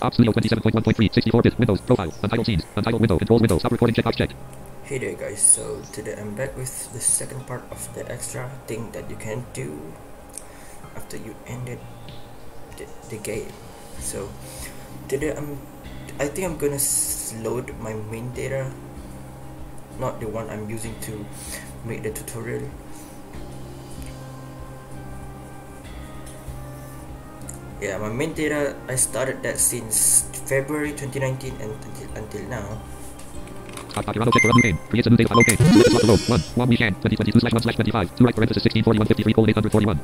OBS Studio 27.1.3, 64-bit, Windows, Profile, Untitled Scenes, Untitled Window, Controls Window, Stop Recording Checkbox checked. Hey there guys, so today I'm back with the second part of the extra thing that you can do after you ended the, the game. So today I'm I think I'm gonna load my main data, not the one I'm using to make the tutorial. Yeah, my main data I started that since February 2019 and until, until now. Stop Doctorado check for a new game. Creates a new data file. Okay. Select slot below. 1. One weekend. 2022 slash 1 slash 25. 2 right parenthesis 1641 53 colon 841.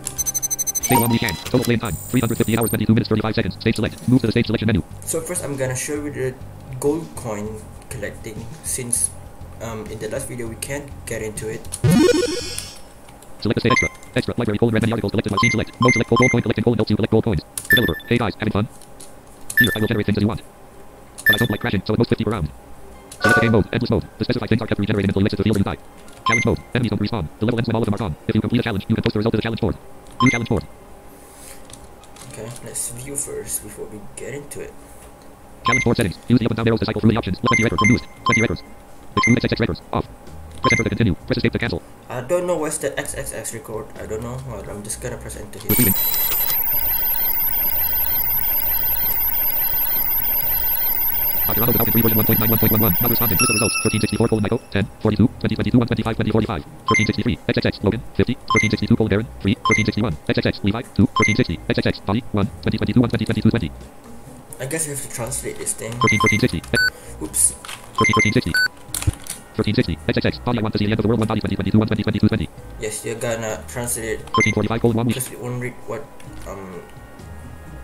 Stage 1 weekend. Total play time. 358 hours 22 minutes 35 seconds. Stage select. Move to the stage selection menu. So first I'm gonna show you the gold coin collecting since um, in the last video we can't get into it. Select the state extra. Extra. Library colon red many articles collected while scene select. Mode select gold coin collecting colon L2 collect gold coins. Developer. Hey guys, having fun? Here, I will generate things as you want. But I don't like crashing, so it goes 50 per round. Select the game mode, endless mode. The specified things are kept regenerated until you exit the field you die. Challenge mode. Enemies don't respawn. The level ends when all of them are gone. If you complete a challenge, you can post the result to the challenge board. New challenge board. Okay, let's view first before we get into it. Challenge board settings. Use the up and down arrows to cycle through the options. 20 records removed. 20 records. Exclude XXX records. Off. Press enter to continue. Press escape to cancel. I don't know what's the XXX record. I don't know. Well, I'm just gonna press enter here. Retrieving. Doctorado Development 3 version 1.91.11. Not responding. List of results. 1364 colon Michael. 10. 42. 2022 125 2045. 1363. XXX. Logan. 50. 1362 colon Darren. 3. 1361. XXX. Levi. 2. 1360. XXX. Bobby. 1. 2022 1 2022 20. I guess we have to translate this thing. 13 1360. Oops. 13 1360. 1360. XXX. Bobby I want to see the end of the world 1 Bobby 2022 1 2022 20. Yes, you're gonna translate it 1345 colon 1 week. because you won't read what um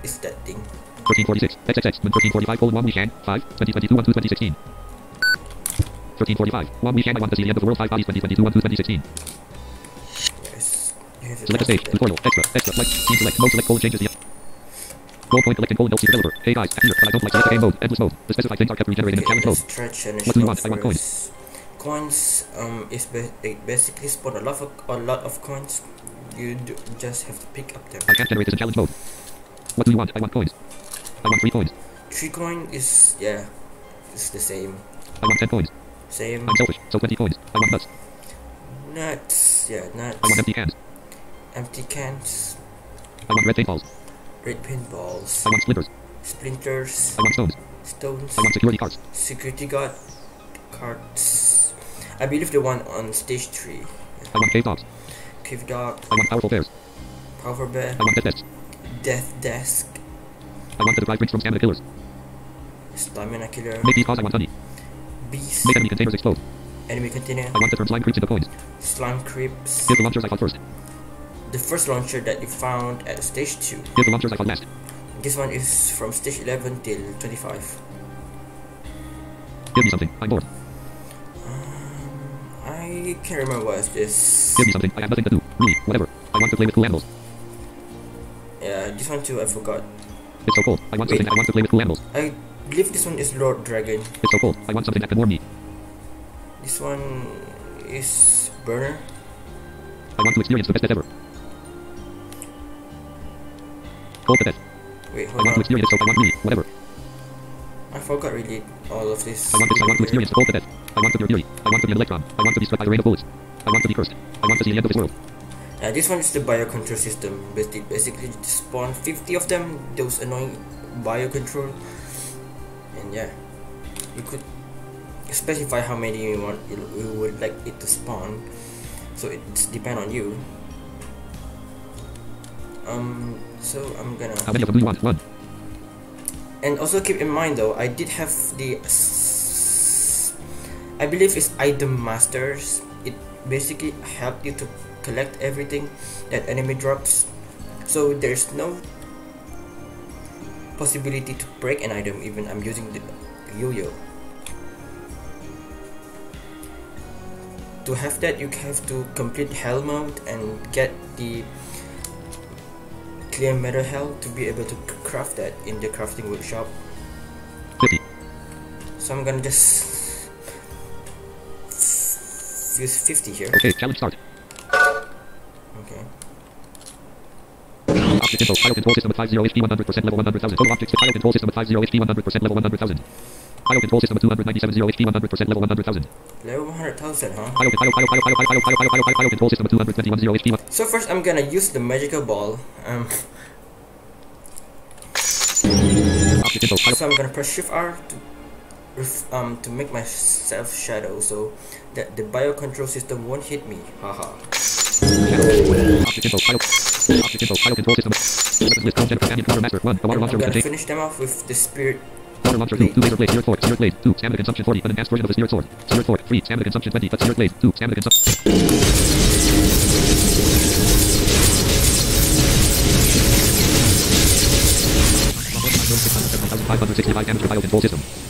is that thing. 1346. XXX. 1345 colon 1 weekend. 5. 2022 1 2016. 1345. 1 weekend I want to see the end of the world 5 bodies 2022 1 2016. Yes. Select a stage. Tutorial. Extra. Extra. Select. Scene select. Mode select. Colon changes the. Goal point collecting colon LC developer. Hey guys, here, but I don't like select the game mode. Endless mode. The specified things are kept regenerated in challenge mode. let's try challenge What do you want? I want coins. Coins um is ba- they basically spawn a lot of a lot of coins. You just have to pick up them. I can't generate this in challenge mode. What do you want? I want coins. I want three coins. Three coin is yeah, it's the same. I want ten coins. Same I'm selfish, so twenty coins. I want nuts. nuts. Yeah, nuts. I want empty cans. Empty cans. I want red paintballs. Red pinballs. I want splinters. Splinters. I want stones. Stones. I want security cards. Security guard cards. I believe the one on stage three. I want cave dogs. Cave dog. I want powerful bears. Powerful bear. I want death nests. Death desk. I want to derive drinks from stamina killers. Stamina killer. Make these cause I want honey. Beast. Make enemy containers explode. Enemy container. I want to turn slime creeps into coins. Slime creeps. Give the launchers I fought first. The first launcher that you found at stage 2. Give the launchers I fought last. This one is from stage 11 till 25. Give me something. I'm bored. I can't remember what is this. Give me something. I have nothing to do. Really, whatever. I want to play with cool animals. Yeah, this one too, I forgot. It's so cold. I want something. I want to play with cool animals. I believe this one is Lord Dragon. It's so cold. I want something that can warm me. This one is Burner. I want to experience the best death ever. Cold to death. Wait, I hold want to experience it, so I want me, whatever. I forgot really all of this. I want this. I want to experience the cold to death. I want to be fury. I want to be an electron. I want to be struck by the rain of bullets. I want to be cursed. I want to see the end of this world. Uh, this one is the biocontrol system. Basi- Basically, spawn 50 of them, those annoying biocontrol. And yeah, you could specify how many you want you, would like it to spawn. So it's depend on you. Um, so I'm gonna. How many of them do you want? One. And also keep in mind though, I did have the I believe it's item masters. It basically helped you to collect everything that enemy drops. So there's no possibility to break an item even I'm using the yo-yo. To have that you have to complete hell mode and get the clear metal hell to be able to craft that in the crafting workshop. 50. So I'm gonna just use 50 here. Okay, challenge start. Okay. Object info. File control system at 50 HP 100% level 100,000. Total objects. File control system at 50 HP 100% level 100,000. File control system at 297 0 HP 100% level 100,000. Level 100,000, huh? File file file file file file file file file file control system at 221 0 HP. So first I'm gonna use the magical ball. Um, Object info. File so I'm gonna press Shift R to um to make myself shadow so that the bio control system won't hit me. Haha. Object info. File. Object info. System. Weapons list. Clone Jennifer. Canyon. Water master. One. The water I'm gonna finish them off with the spirit. Water launcher 2. 2 laser blade. Spirit sword. Spirit blade. 2. Stamina consumption 40. An enhanced version of the spirit sword. Spirit sword. 3. Stamina consumption 20. But spirit blade. 2. Stamina consumption. Five hundred sixty-five damage to bio control system.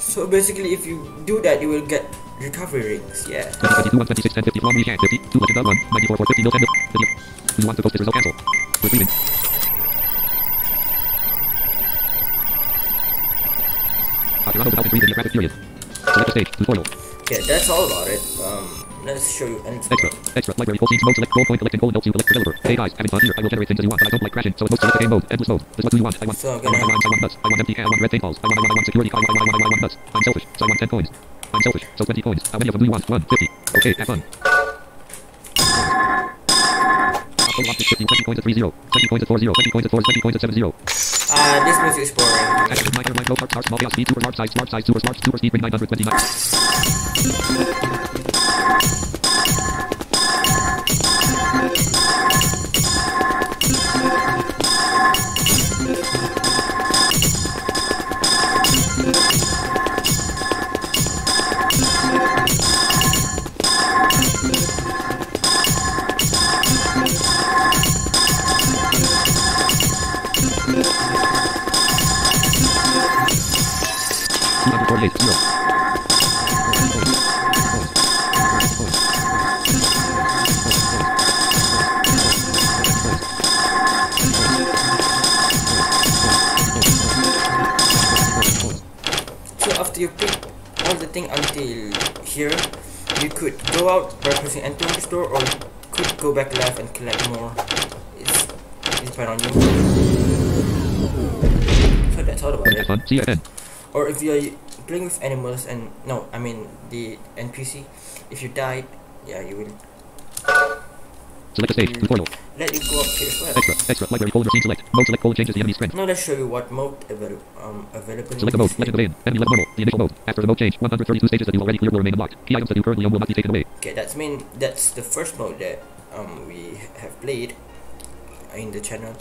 So basically, if you do that, you will get recovery rings. Yeah. 2022, 126, 10, 50, long recap, 50, 2 legend of 1, 94, 450, mil, 10 mil, video. You want to post this result cancel? Retrieving. Dr. Otto developed breathing rapid period. Select the stage, tutorial. Okay, that's all about it. Um, let's show you Extra, extra, library, scenes, mode, select, goal point, collecting gold, notes, collect developer. Hey guys, having fun here, I will generate things as you want, but I don't like crashing, so it's most select the game mode, endless mode. This what do you want? I want, So I'm I want, I want, I want nuts, I want empty, I want red paint balls, I want, I want, I want security, I want, I want, I want, I want nuts. I'm selfish, so I want 10 coins. I'm selfish, so 20 coins. How many of them do you want? 1, 50. Okay, have fun. Total object 15, 20 coins at 3 0, 20 coins at 4 0, 20 coins at 4, 20 coins at 7 0. Ah, this music is boring. Action, my hair, my low, start, start, small, chaos, speed, super, large size, smart size, super, smart, super speed, ring 929. Go out by pressing enter the store or could go back left and collect more. It's, it's depend on you. So that's all about it. You again. Uh, or if you're playing with animals and no, I mean the NPC, if you died, yeah, you will Select the stage. Tutorial. let you go up here as well. Extra. Extra. Library folder scene select. Mode select colon changes the enemy strength. Now let's show you what mode avail- um, available. in Select the mode. Legend of game. Ain. Enemy level normal. The initial mode. After the mode change, 132 stages that you already cleared will remain unlocked. Key items that you currently own will not be taken away. Okay, that's mean that's the first mode that um we have played in the channel.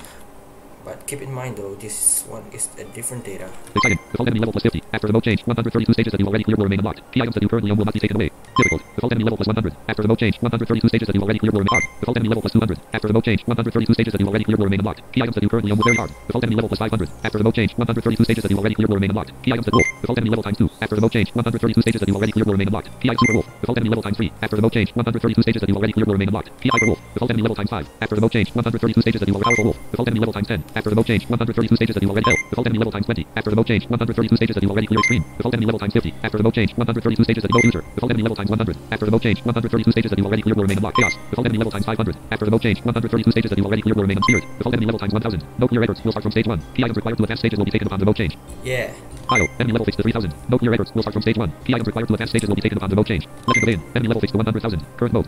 But keep in mind though, this one is a different data. Exciting. Default enemy level plus 50. After the mode change, 132 stages that you already cleared will remain unlocked. Key items that you currently own will not be taken away. Difficult. Default enemy level plus 100. After the mode change, 132 stages that you already cleared will remain hard. Default enemy level plus 200. After the mode change, 132 stages that you already cleared will remain unlocked. Key items that you currently own will very hard. Default enemy level plus 500. After the mode change, 132 stages that you already cleared will remain unlocked. Key items that wolf. Default enemy level times 2. After the mode change, 132 stages that you already cleared will remain unlocked. Key item super wolf. Default enemy level times 3. After the mode change, 132 stages that you already cleared will remain unlocked. Key hyper wolf. Default enemy level times 5. After the mode change, 132 stages that you already powerful wolf. Default enemy level times 10. After the mode change, 132 stages that you already hell. Default enemy level times 20. After the mode change, 132 stages that you already clear extreme. Default enemy level times 50. After the mode change, 132 stages that you no user. Default enemy level times 100. After the mode change, 132 stages that you already clear will remain unlocked. Chaos. Default enemy level times 500. After the mode change, 132 stages that you already clear will remain unseared. Default enemy level times 1000. No clear efforts will start from stage 1. Key items required to advance stages will be taken upon the mode change. Yeah. Bio. Enemy level fixed to 3000. No clear efforts will start from stage 1. Key items required to advance stages will be taken upon the mode change. Legend of Ain. Enemy level fixed to 100,000. Current mode.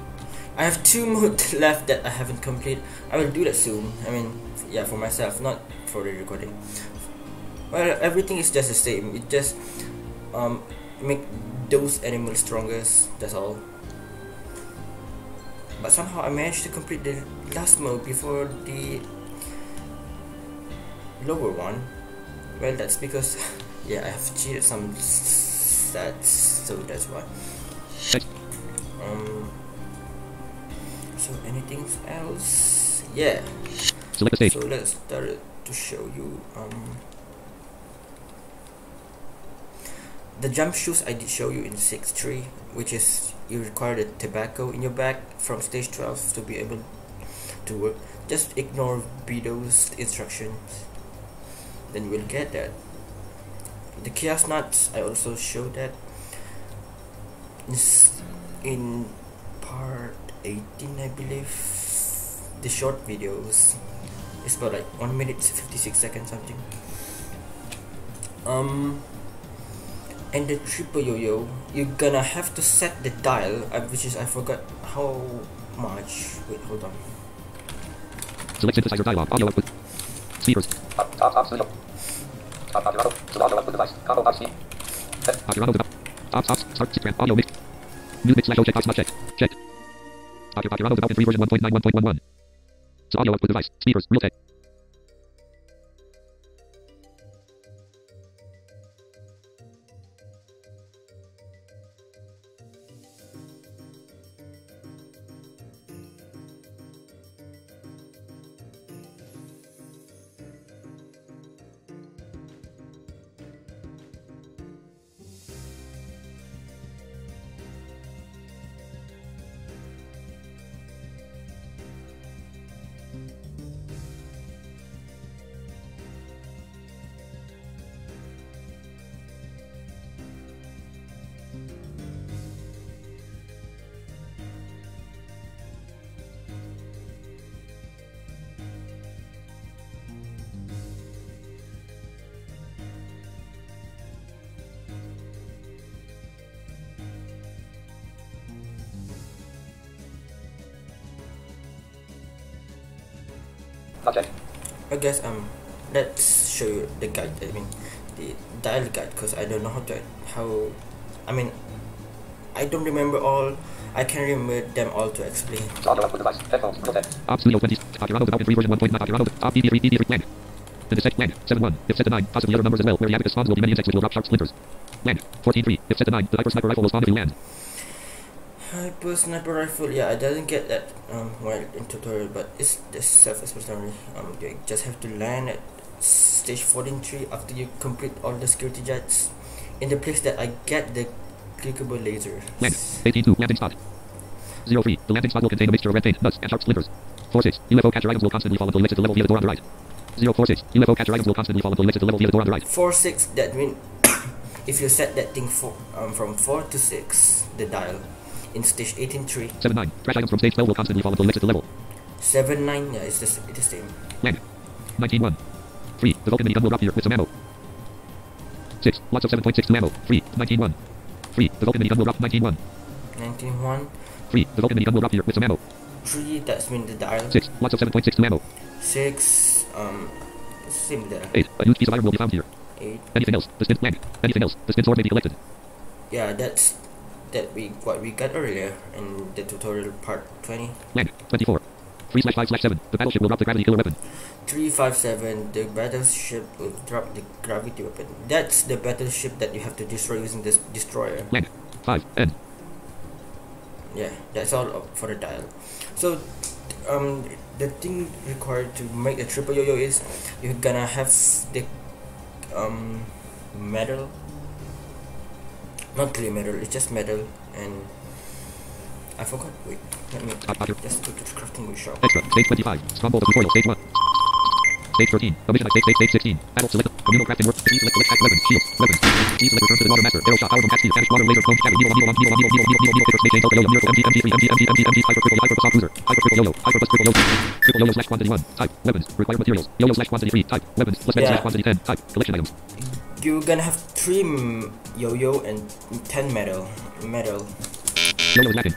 I have two modes left that I haven't completed. I will do that soon. I mean, yeah, for myself, not for the recording. Well, everything is just the same. It just um, make those animals strongest. That's all. But somehow I managed to complete the last mode before the lower one. Well, that's because yeah, I have cheated some stats, so that's why. Um. So anything else? Yeah. Select. So let's start it to show you um the jump shoes I did show you in 6.3 which is you require the tobacco in your bag from stage 12 to be able to work. Just ignore Bido's instructions then will get that. The chaos nuts I also showed that. In part 18 I believe the short videos it's about like 1 minute 56 seconds something um and the triple yo-yo you're gonna have to set the dial uh, which is I forgot how much wait hold on Select synthesizer dialog. Audio output. Speakers. Top, top, top, studio. Top, top, your audio output device. Combo box speed. Audio audio. Top, start, Tran, audio mix. New slash O check box not checked. Checked. Audio, audio audio 3 version 1.9 1.11. So audio output device. Speakers. Realtek. I guess um let's show you the guide I mean the dial guide because I don't know how to how I mean I don't remember all I can remember them all to explain So audio device. Headphones. Real tech. OBS Studio 20. Audio audio development 3 version 1.9. Audio audio. Op DB3 DB3 land. The dissect land. 7-1. If set to 9. Possibly other numbers as well. Where the abacus spawns will be many insects which will drop sharp splinters. Land. 14-3. If set to 9. The hyper sniper rifle will spawn if you land. Hyper sniper rifle yeah I didn't get that um while in tutorial but it's the self-explanatory um you just have to land at stage 14 after you complete all the security jets in the place that I get the clickable laser Land. 18-2. Landing spot. 0-3. The landing spot will contain a mixture of red paint, nuts, and sharp splinters. 4-6. UFO catcher items will constantly fall until you exit the level via the door on the right. 0-4-6. UFO catcher items will constantly fall until you exit the level via the door on the right. 4 6 that mean if you set that thing for um from 4 to 6 the dial in stage 18 3 7-9. Trash items from stage 12 will constantly fall until exit the level. 7 9 yeah it's the, it's the same Land. 19-1. 3. The Vulcan minigun will drop here with some ammo. 6. Lots of 7.62 ammo. 3. 19-1. 3. The Vulcan minigun will drop 19-1. 19 1 3. The Vulcan minigun will drop here with some ammo. 3 that's mean the dial 6. Lots of 7.62 ammo. 6 um similar 8. A huge piece of iron will be found here. 8 Anything else? The spin land. Anything else? The spin sword may be collected. yeah that's that we what we got earlier in the tutorial part 20 Land. 24. 3 slash 5 slash 7. The battleship will drop the gravity killer weapon. 357 the battleship will drop the gravity weapon that's the battleship that you have to destroy using this destroyer Land. 5. N. yeah that's all for the dial so um the thing required to make a triple yo-yo is you're gonna have the um metal not clay metal, it's just metal and I forgot, wait, let me just go to the crafting workshop. Extra, Stage 25, Stronghold tutorial, stage 1. Stage 13, commission stage, stage, stage 16, Battle select, communal crafting work, select, select, select, weapons, shields, weapons, E select, return to the water master, arrow shot, power bomb, axe, water, laser, clone, cabin, needle, needle, needle, needle, needle, needle, needle, figure, snake, delta, yo-yo, miracle, MG, MG, 3, MG, MG, MG, MG, hyper, triple, hyper, soft cruiser, hyper, triple, yo-yo, hyper, plus, triple, yo-yo, triple, yo-yo, slash, quantity 1, type, weapons, required materials, yo-yo, slash, quantity 3, type, weapons, plus, yeah. slash, quantity 10, type, collection items. You're gonna have three yo-yo and 10 metal metal Yo-yo is lacking.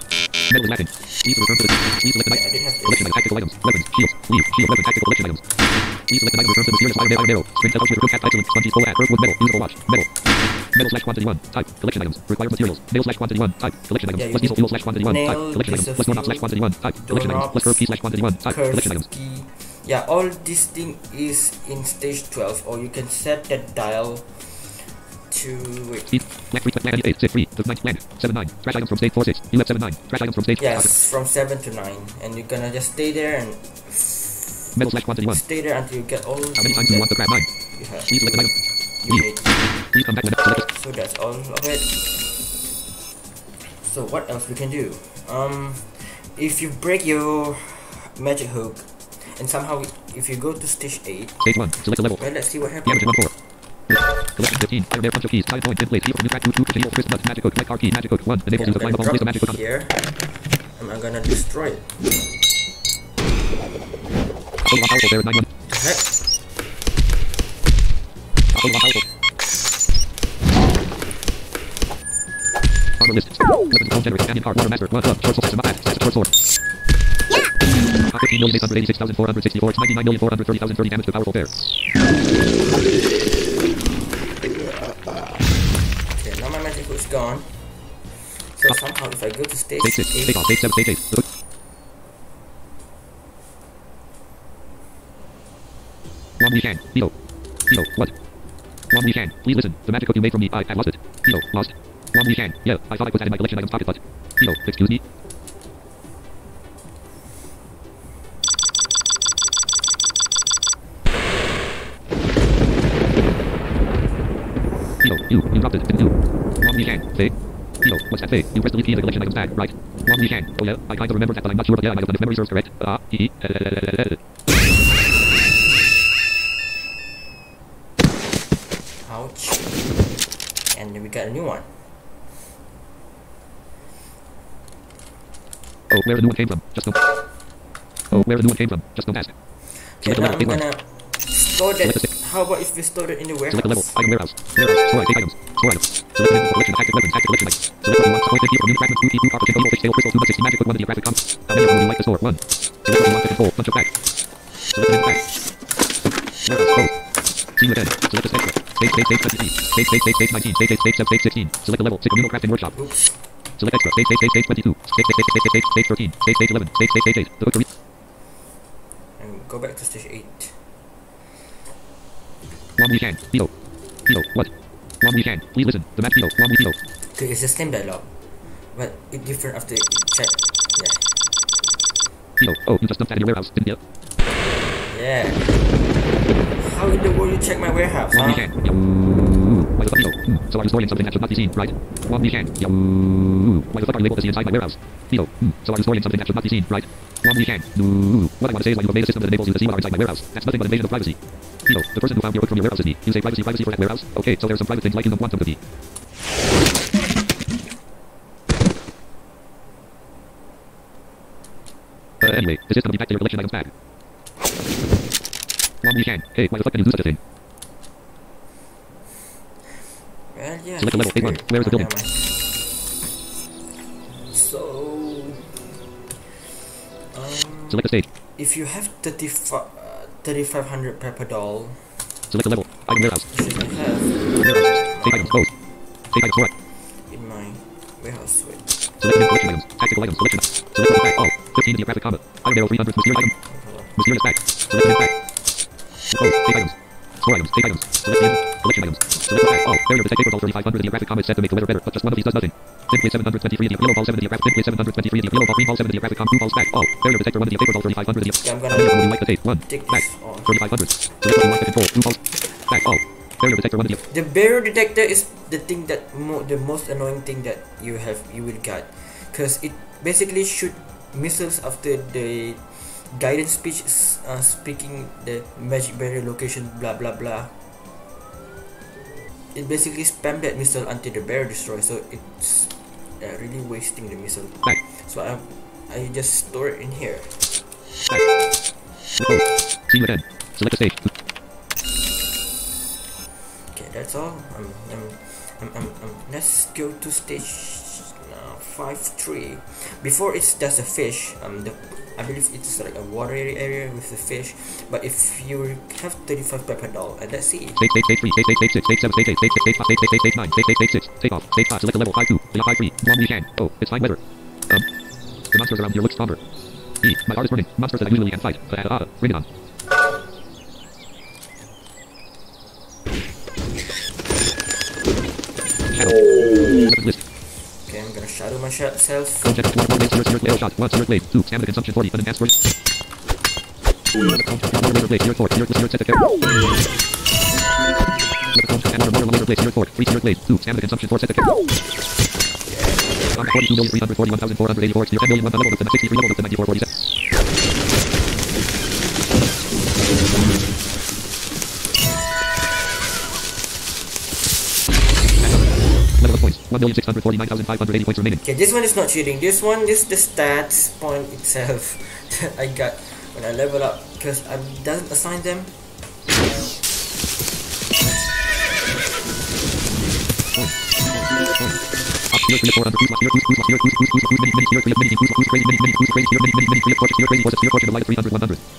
Metal is lacking. Please return to the. Please select the I knife. didn't have Collection items. Tactical items. Weapons. Shields. Leave. Shield. Weapons. Tactical collection items. Please select an item returns to mysterious iron arrow. String set out with room cat select spongy full add earthwood metal usable watch metal. Metal slash quantity one type collection items required materials nail slash quantity one type collection items Yeah, plus diesel fuel slash quantity one type nail, collection items plus doorknob slash quantity one type collection items plus curve key slash quantity one type collection items. Kursky. Yeah, all this thing is in stage 12 or you can set that dial to wait. Speed black three black eight six three the nine blank seven nine trash items from stage four six eleven seven nine trash items from stage Yes, from 7 to 9 and you're gonna just stay there and metal slash quantity one. stay there until you get all How many times do you want to grab nine? you have. Please select an item. You need. Please come back. So that's all of it. So what else we can do? Um, if you break your magic hook, and somehow if you go to stage eight, Stage one. Select a level. well, let's see what happens. in one. Collection 15. Iron Bear punch of keys. Time point. Template. Key from new track. Two. Two. Twist. Nut. Magic hook. White card key. Magic hook. One. Okay, Enables I'm climb gonna. Place a magic on. here, and I'm gonna destroy it. Hold on. Powerful. There. Nine one. The heck? Hold on. Powerful. Armor list. Weapons. Home generator. Canyon card. Water master. One. Club. Short sword. System. Axe. Short sword. 15,886,464. 99,430,030 damage to powerful bear. Gone. So somehow if I go to stage Stage 6. Stage eight, off. Stage 7. Stage 8. The hook. Wang Yishan. Tito. Tito. What? Wang Yishan. Please listen. The magic hook you made from me. I, I lost it. Tito. Lost. Wang Yishan. Yeah. I thought I put that in my collection items pocket, but. Tito. Excuse me. Tito. You. You dropped it. Didn't you? Wang Yishan. Say. Tito. What's that say? You pressed delete key in the collection items tag, right? Wang Yishan. Oh yeah. I kind of remember that, but I'm not sure. But yeah, I have done if memory serves correct. Ah. Hee. ouch. And then we got a new one. Oh, where the new one came from? Just don't. Oh, where the new one came from? Just don't ask. Okay, now. I'm gonna store that. Select. How about if we store it in the Select a level. Item warehouse. Warehouse. Store items. Store items. Select info collection active weapons. Active collection. Select what you want. Point 50 from new fragments. 2 key, 2 copper, 10 gold, 6 scale, crystal, 2 but 60 magic hook, 1 geographic compass. How many of them would you like to store? 1. Select what you want to control. Bunch of facts. Select info fact. Warehouse. See you again. Select a extra. Stage, stage, stage 23. Stage, stage, stage, stage 19. Stage, stage, stage, stage, stage 16. Select a level. 6 communal crafting workshop. Oops. Select extra. Stage, stage, stage, stage 22. Stage, stage, stage, stage, stage, stage 13. Stage, stage 11. Stage, stage, stage 8. The hook to. And go back to stage 8. Wang Yishan. Tito. Tito. What? Wang Yishan. Please listen. The match Tito. Wang Tito. Okay, it's the same dialogue. But it different after check. Yeah. Tito. Oh, you just dumped that in your warehouse, didn't you? Yeah. How in the world you check my warehouse, Wang huh? Yishan. Yahoo. Why the fuck, Tito? Hmm. So are you storing something that should not be seen, right? Wang Yishan. Yahoo. Why the fuck are you able to see inside my warehouse? Tito. Hmm. So are you storing something that should not be seen, right? Wang Yishan. No. What I want to say is why you have made a system that enables you to see what are inside my warehouse. That's nothing but invasion of privacy. Tito. The person who found your hook from your warehouse is me. You say privacy, privacy for that warehouse? Okay, so there's some private things like want them to be. Uh, anyway, this is gonna be back to your collection items bag. Wang Yishan. Hey, why the fuck can you do such a thing? Well, yeah. Select a level, he's big one. Where is the building? Select a stage. if you have 35, uh, 3500 pepper doll, Select a level. Item warehouse. you should have Warehouse. Take items. Close. Take items. Store. in my warehouse. Wait, Select new collection items. Tactical items. Selection. Select one back. All. 15 geographic combat. Iron arrow 300. Mysterious item. Mysterious bag. Select an back. Close. Take items. Store items. Take items. Select the collection items. Select one back. All. Barrier to take paper doll 3500. Geographic set to make the weather better, but just one of these does nothing. Simply 723. Yellow ball 7. Geographic. Simply 723. Yellow ball green ball 7. Geographic com. Two balls back. All. Barrier protector 1. Paper doll 3500. Yeah, I'm How many of them gonna would you like to take? One. Back. this on. 3500. Select what you want to control. Two balls. Back. All. Barrier protector 1. The barrier detector is the thing that mo- the most annoying thing that you have you will get, because it basically shoot missiles after the guidance speech uh, speaking the magic barrier location blah blah blah. It basically spam that missile until the barrier destroys, so it's uh, really wasting the missile. So I I just store it in here. See you again. Select a stage. Okay, that's all. Let's go to stage now five three. Before it does a fish, um, the I believe it's like a watery area with the fish. But if you have thirty five pepper doll, and let's see. Stage, stage, stage 3, stage, stage, stage 6, stage 7, stage 8, stage 6, stage 5, stage 8, 8, 9, stage 8, stage 6, take off, stage 5, select the level 5 2, yeah, 5 3, one we can. Oh, it's fine weather. Um, the monsters around here look stronger. E, my heart is burning. Monsters that I usually can fight. Uh, uh, bring it on. Shadow myself. Project 1, 1, blade, zero, zero, shot, 1, zero, blade, 2, stamina consumption 40, an enhanced word. Contract, blade, zero, 4, zero, zero, set one, one, laser blade, zero, 4, 3, blade, 2, stamina consumption 4, set to care. 42,341,484, 10 million, 1 level up to 63 level up to 94, 47. 1,649,580 points remaining. Okay, this one is not cheating. This one is the stats point itself that I got when I level up because I doesn't assign them.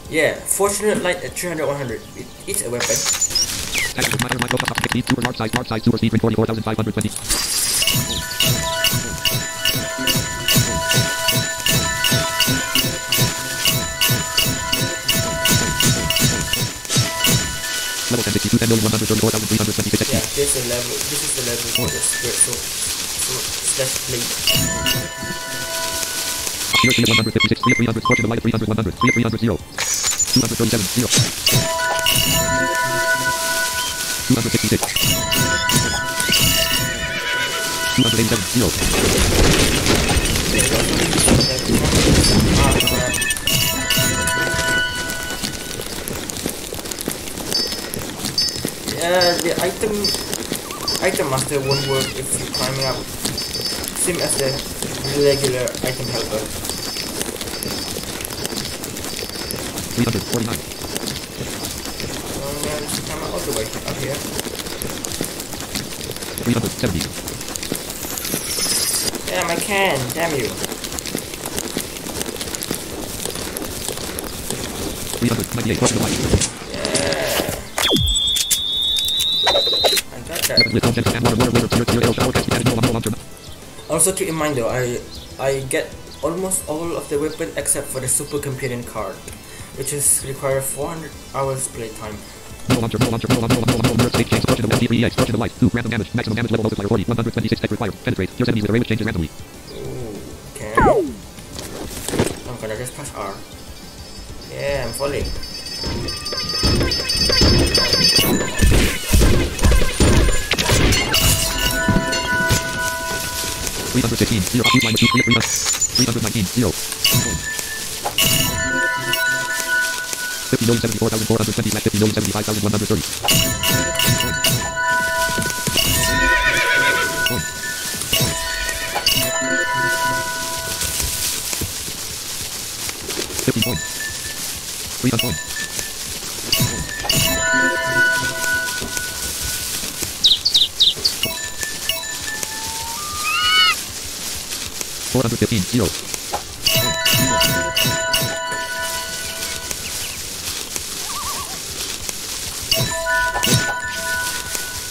Yeah, fortunate light at 300 100. It, it's a weapon. Level 10, 62, 10 million, 134,326 Yeah, this is level. This is the level for the spirit sword. sword slash blade. Here, 156, 300, scorch in light, 300, 100, 300, 0. 237, 0. 266. 287, 0. Crap. Yeah, the item item master won't work if you're climbing up. Same as the regular item helper. Um, 349. Oh man, just climb all the way up here. 370. Damn, I can. Damn you. 398, scorch in the light. I got that. Weapons list, objects, and water, water, water, zero, zero, arrow, shower, cast, added, no, no, monster. Also keep in mind though, I I get almost all of the weapon except for the super companion card, which is require 400 hours playtime. Launcher, no launcher, no launcher, no launcher, launcher, stage change, scorch in the wind, D3EX, scorch in the light, 2, random damage, maximum damage level multiplier 40, 126 tech required, penetrate, your enemies with a range changes randomly. Okay. I'm gonna just press R. Yeah, I'm falling. 315, 0, shoot line, shoot, 300, 319, 0. 50,074,420 slash 50,075,130. Fifteen points. Three on point. Four hundred fifteen zero.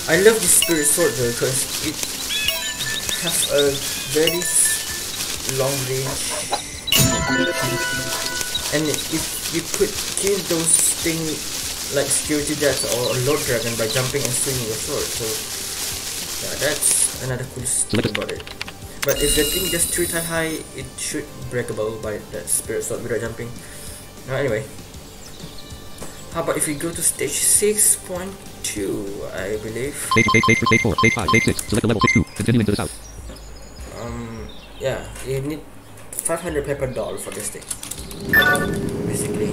I love this spirit sword though because it has a very long range. And if you could kill those things like security jets or lord dragon by jumping and swinging your sword so yeah that's another cool thing about it. But if the thing just three times high it should breakable by that spirit sword without jumping. Now anyway. How about if we go to stage 6.2 I believe Stage stage stage stage four, stage five, stage six. Select the level six two. Continuing to the south. um yeah you need 500 paper doll for this thing basically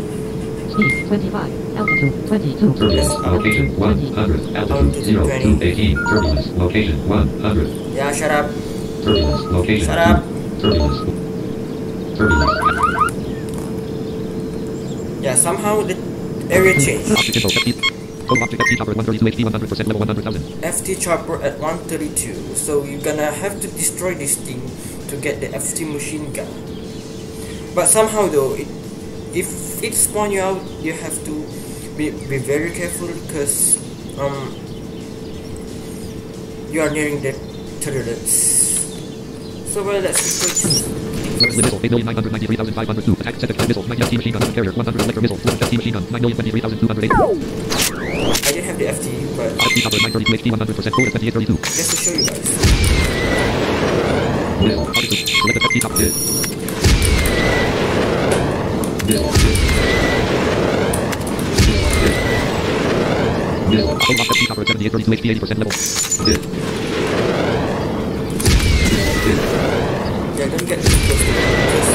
Speed 25, altitude 22. Yes. Location 100, altitude 0 to 18, turbulence, location 100, yeah shut up turbulence, location Shut up. 2, turbulence, turbulence, yeah somehow the area changed FT chopper at 132 HP 100% level 100,000. FT chopper at 132 so you're gonna have to destroy this thing to get the FT machine gun. But somehow though it, if it spawn you out you have to be, be very careful because um you are nearing the turrets. So well let's switch missile 8,993,502. Attack second class missile 90 FT machine gun carrier 100 electro missile 200 machine gun 9,023,208. I didn't have the FT but FT chopper 932 HP 100% full at 2832. just to show you guys Missile. Object select the FT chopper. Hit. Missile. Hit. Missile. Hit. Missile. Total object FT chopper at 7832 HP 80% level. Hit. Missile.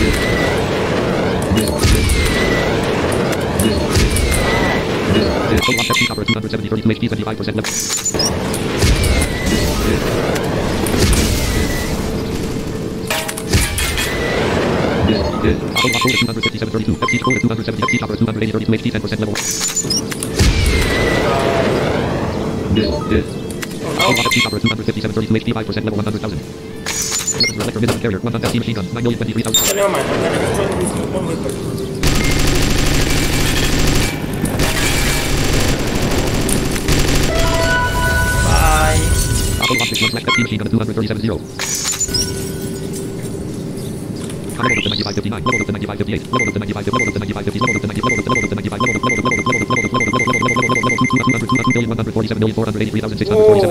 Full watch FP copper 270 32 HP 75% level. Auto watch 257 32 FP code 270 FP copper 280 32 HP 10% level. Auto watch FP copper 257 32 HP 5% level 100,000. Selector missile carrier. 1,000 machine guns. 9,023,000. Never mind. I'm gonna destroy these two one weapon.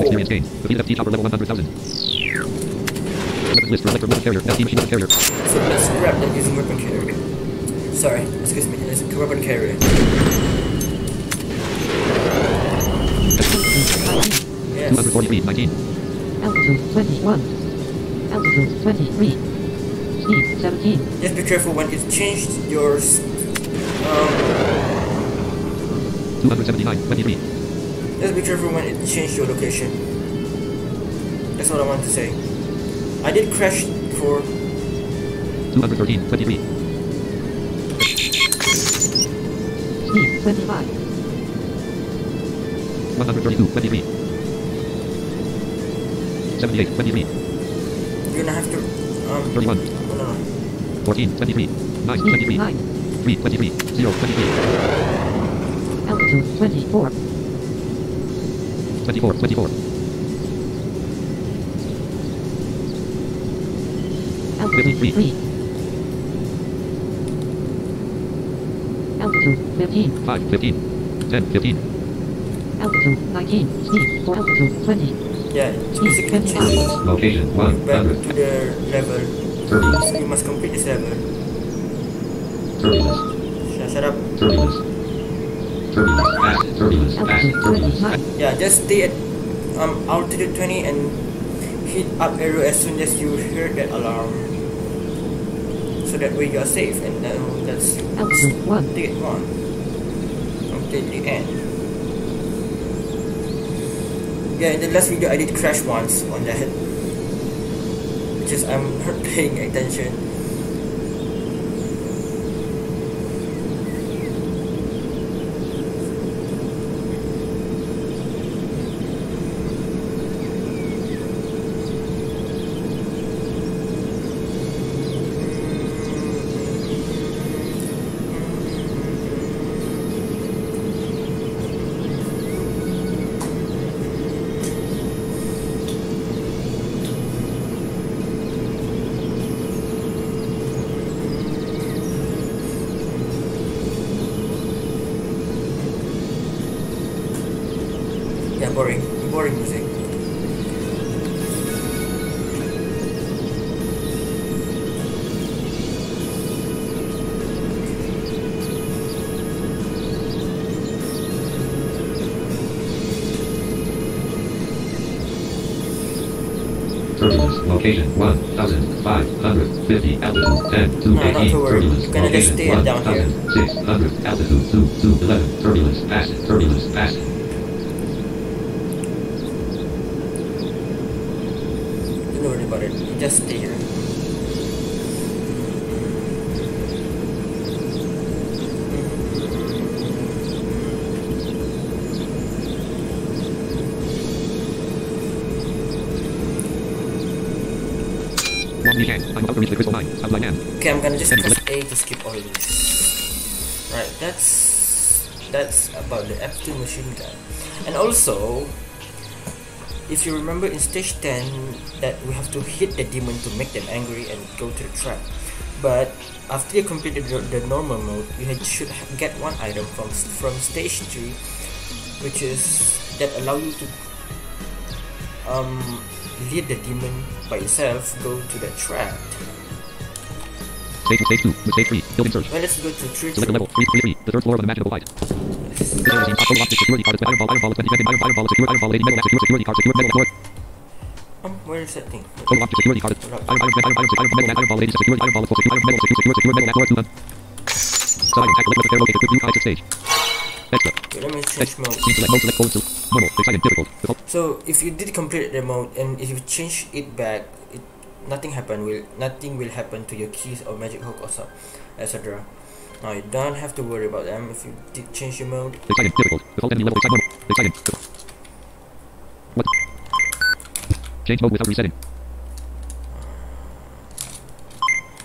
experience gain. The field of T chopper level 100,000. Weapons list for electro missile carrier, FT machine gun carrier. So let's grab that using weapon carrier. Sorry, excuse me, let's weapon carrier. Yes. 243, 19. Altitude 21. Altitude 23. Speed 17. Just be careful when it's changed your s- um 279, 23. just be careful when it changed your location. That's what I want to say. I did crash for 213, 23. Speed 25. 132, 23. 78, 23. you're gonna have to um 31, no no no 14, 23. 9, 23. 9. 3, 23. 0, 23. Altitude 24. 24, 24. Altitude 53. 3. Altitude 15. 5, 15. 10, 15. Altitude 19. Speed for altitude 20. yeah Speed basically 25. change Location back 100. to the level Terminus. so you must complete this level Terminus. shut, shut up Terminus. Terminus. Acid. Terminus. Acid. Altitude Terminus. 29. yeah just stay at um altitude 20 and hit up arrow as soon as you hear that alarm so that way you are safe and uh, that's Altitude 1. ticket one until the end yeah in the last video I did crash once on that just I'm not paying attention Location 1550. Altitude 10 to No, 18. to worry. Turbulence. You can just Location stay down here. 1600. Altitude 2 to 11. Turbulence passed. Turbulence passed. Don't worry about it. Just stay here. Okay, I'm gonna just press A to skip all these. Right, that's that's about the F2 machine gun. And also, if you remember in stage 10 that we have to hit the demon to make them angry and go to the trap. But after you complete the, the normal mode, you had- should get one item from from stage 3 which is that allow you to um, lead the demon by yourself, go to the trap. Stage stage two. With stage three. Building search. Well, let's go to 3 Select the level. Three three three. The third floor of. The area seems hostile object security card. Iron ball. Iron ball. Twenty second. Iron iron ball. Secure. Iron ball. Lady metal. Secure. Security card. Secure metal. Um, where is that thing? Total object security card. Iron iron iron iron iron metal. Iron ball. Secure. Iron ball. Secure. Iron metal. Secure. Secure. Secure metal. North. Two done. Side item. Tag. Select located. Quick view. High six stage. Extra. Okay, let me change mode. Select mode. Select colon. sil- Normal. Excited. Difficult. Default. So if you did complete the mode and if you change it back, it nothing happen will nothing will happen to your keys or magic hook or so, etc. Now you don't have to worry about them if you did change your mode. Excited. Difficult. Default enemy level. Excited. Normal. Excited. What? Change mode without resetting.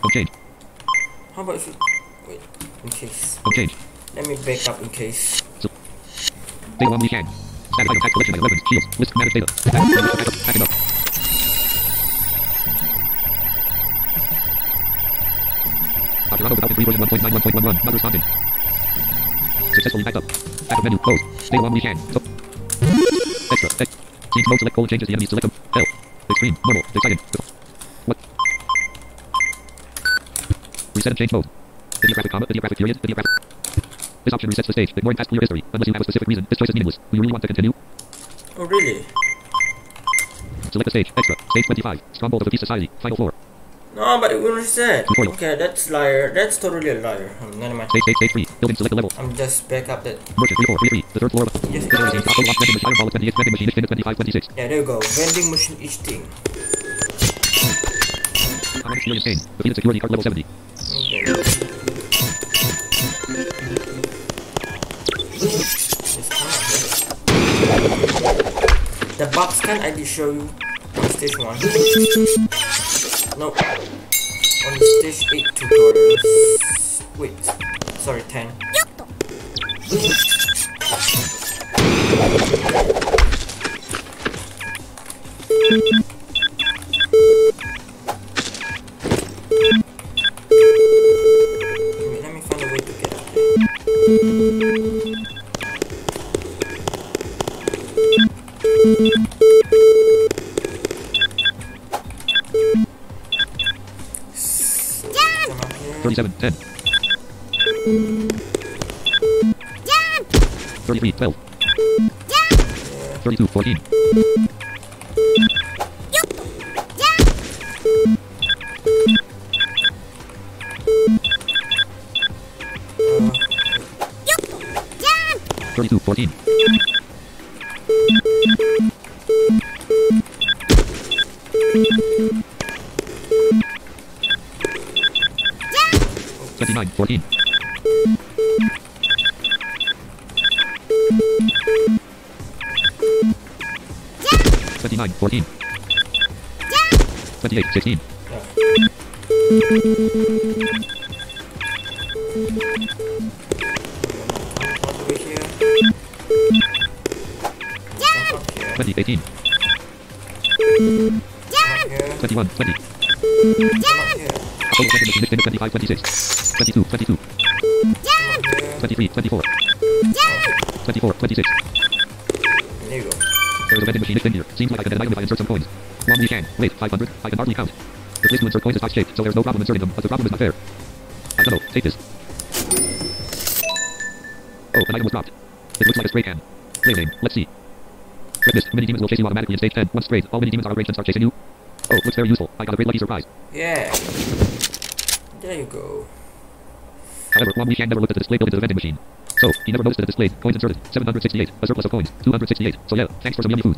Don't change. How about if you wait in case? Don't change. Let me back up in case. Data one we Status item tag collection like weapons, shields, list, manage data. Backup, backup, backup, backing up. Dr. Otto without free version 1.91.11, not responding. Successfully backed up. Backup menu, closed. Data one we can. So. Extra, text. Change mode, select colon, changes the enemy, select them. Hell. Extreme, normal, exciting. What? Reset and change mode. Ideographic comma, ideographic period, ideographic. This option resets the stage, ignoring past clear history, unless you have a specific reason. This choice is meaningless. Do you really want to continue? Oh really? Select the stage, extra, stage 25, Stronghold of the Peace Society, final floor. No, but it will reset. Tutorial. Okay, that's liar. That's totally a liar. Um, never mind. Stage, stage, stage 3, building, select the level. I'm just back up that. Merchant, 34, 33, the third floor of Yes. the area top vending machine, iron ball, 28, vending machine, extended 25, 26. Yeah, there you go. Vending machine each thing. Common experience gain, defeated security card level 70. Okay. The box can I did show you on stage 1. No. On stage 8 tutorials. Wait. Sorry, 10. 27, 10. Jump! 33, 12. Jump! 32, 14. 14. 28, 16. Yeah. 20, 18. Yeah. 21, 20. Yeah. Total recognition is 25, 26. 22, 22. Yeah. 23, 24. Yeah. 24, 26. Is a vending machine extended here. Seems like I can get an item if I insert some coins. Long we can. Wait, 500. I can hardly count. The place to insert coins is box-shaped, so there's no problem inserting them, but the problem is not fair. I don't know. Take this. Oh, an item was dropped. It looks like a spray can. Play name. Let's see. Click this. Mini demons will chase you automatically in stage 10. Once sprayed, all mini demons are arranged and start chasing you. Oh, looks very useful. I got a great lucky surprise. Yeah. There you go. However, Wang Lishan never looked at the display built into the vending machine. So, he never noticed that it displayed coins inserted. 768. A surplus of coins. 268. So yeah, thanks for some yummy food.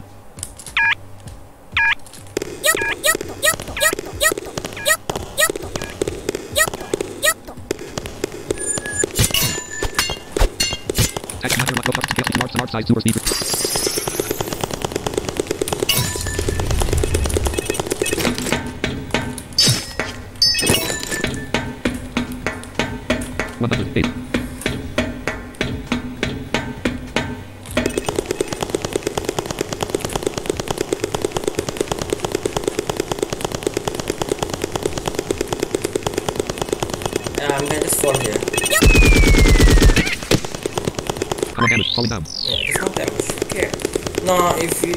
One hundred eight. Down. Yeah, it's not damage. Okay. No, if you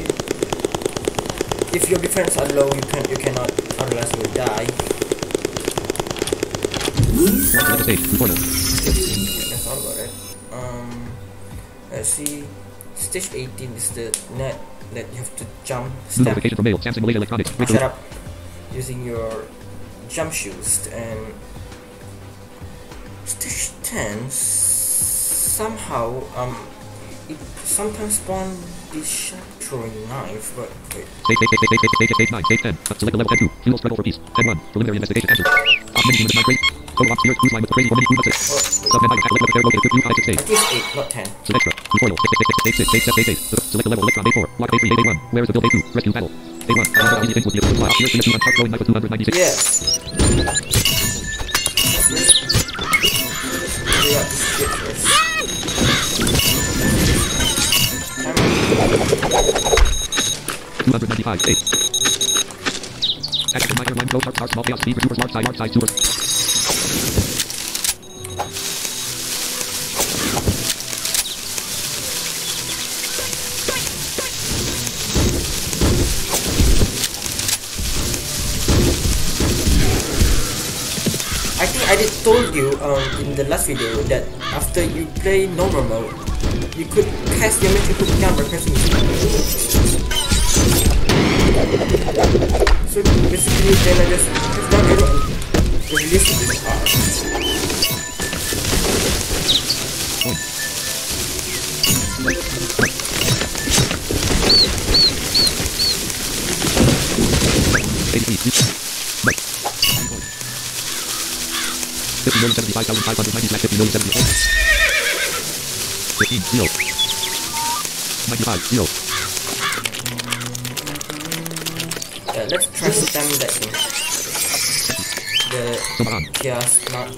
if your defense are low, you can you cannot, unless you'll die. One select stage. Recorder. Yeah, that's all about it. Um, let's see. Stage 18 is the net that you have to jump, New step, notification from mail. Samsung Malaysia Electronics. Wait set up using your jump shoes and stage 10 somehow um it sometimes spawn this sharp knife, but wait. Select level, two. Fuel struggle for peace. Head one. Preliminary investigation. Action. Augmented human migrate. Photo ops the crazy woman who must sit. Select the pair located 5256A. I guess eight. Select the level, electron, four. Lock, eight, three, eight, eight, one. Where is the build, eight, two. Rescue battle. Yes. 295 stage. Action minor line go sharp sharp small chaos speed super smart side art side super. I think I did told you um, in the last video that after you play normal mode, you could cast your magic hook down by pressing. So basically then I just press down arrow and release it with R. Right. 50 million 75,590 slash 50 million 74. 15 0. 95 0. Uh, let's try stem that thing. The chaos not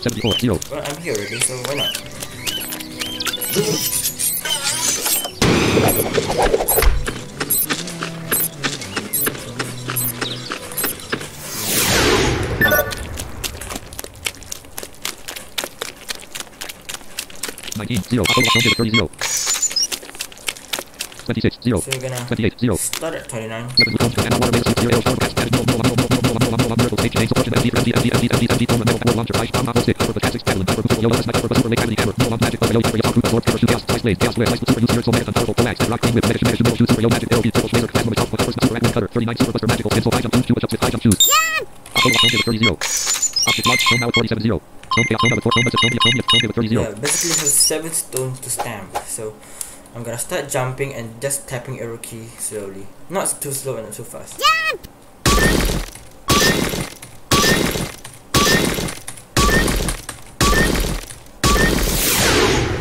74 0. well I'm here already so why not? 19, 0, show shift 30, 0. 26, 0. So you're gonna 28, 0. Start at 29. Yeah! Option launch show now 47 0. Yeah, basically has seven stones to stamp. So I'm gonna start jumping and just tapping arrow key slowly. Not too slow and not too fast.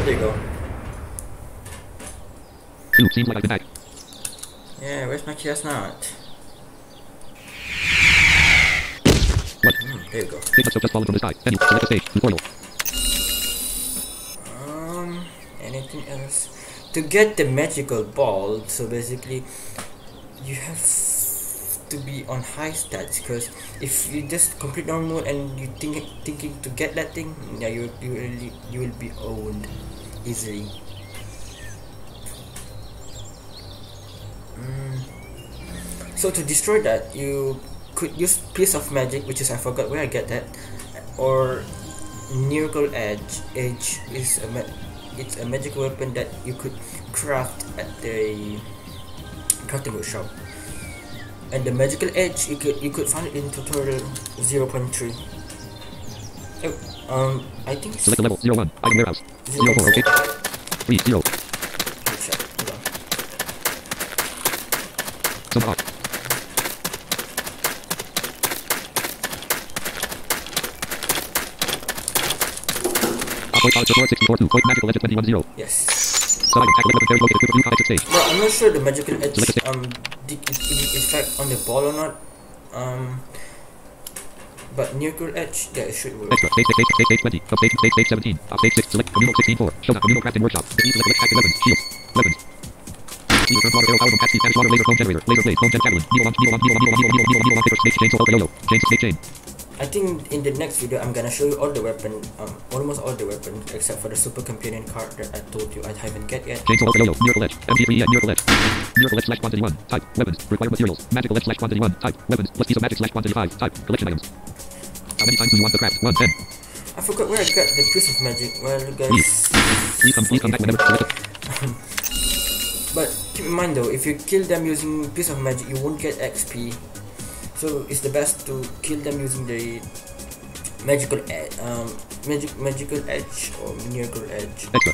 There you go. Seems like I've been back. Yeah, where's my chestnut? What? Hmm, there you go. Just fallen from the sky. Menu. Select a stage. Tutorial. Um, anything else? To get the magical ball, so basically, you have to be on high stats. Because if you just complete normal and you think thinking to get that thing, yeah, you you will you will be owned easily. Mm. So to destroy that, you could use piece of magic, which is I forgot where I get that, or Miracle Edge. Edge is a it's a magical weapon that you could craft at the crafting workshop. and the magical edge you could you could find it in tutorial 0.3 oh, um I think Select the level. Zero one. Item warehouse. Zero four. Okay. Three zero. Wait, shut- hold on off. Point college support 64 2. Point magical legend 21 0. yes Sub item tackle level very located. Super view comic stage. Well, I'm not sure the magical edge um did it, it effect on the ball or not. Um, but neutral edge, yeah, it should work. Extra. Stage, stage, stage, stage 20. Up stage, stage, stage 17. Up stage 6. Select communal 16 4. Shows up communal crafting workshop. Defeat select select active weapons. Shield. Weapons. Needle turn water arrow power speed vanish water laser cone generator. Laser blade. Cone gen javelin. Needle launch. Needle launch. Needle launch. Needle launch. Needle launch. Needle launch. Paper snake chainsaw. Ultra YOLO. Chain snake chain. I think in the next video, I'm gonna show you all the weapon, um, almost all the weapon except for the super companion card that I told you I haven't get yet. Chainsaw YOLO. Miracle Edge. MP3 and Miracle Edge. Miracle Edge slash quantity 1. Type. Weapons. Required materials. Magical Edge slash quantity 1. Type. Weapons. Plus piece of magic slash quantity 5. Type. Collection items. How many times do you want the craft? 1. 10. I forgot where I got the piece of magic. Well, guys. Please please come, please come back whenever. Select it. But keep in mind though, if you kill them using piece of magic, you won't get XP. So it's the best to kill them using the magical edge, um, magic magical edge or miracle edge. Extra.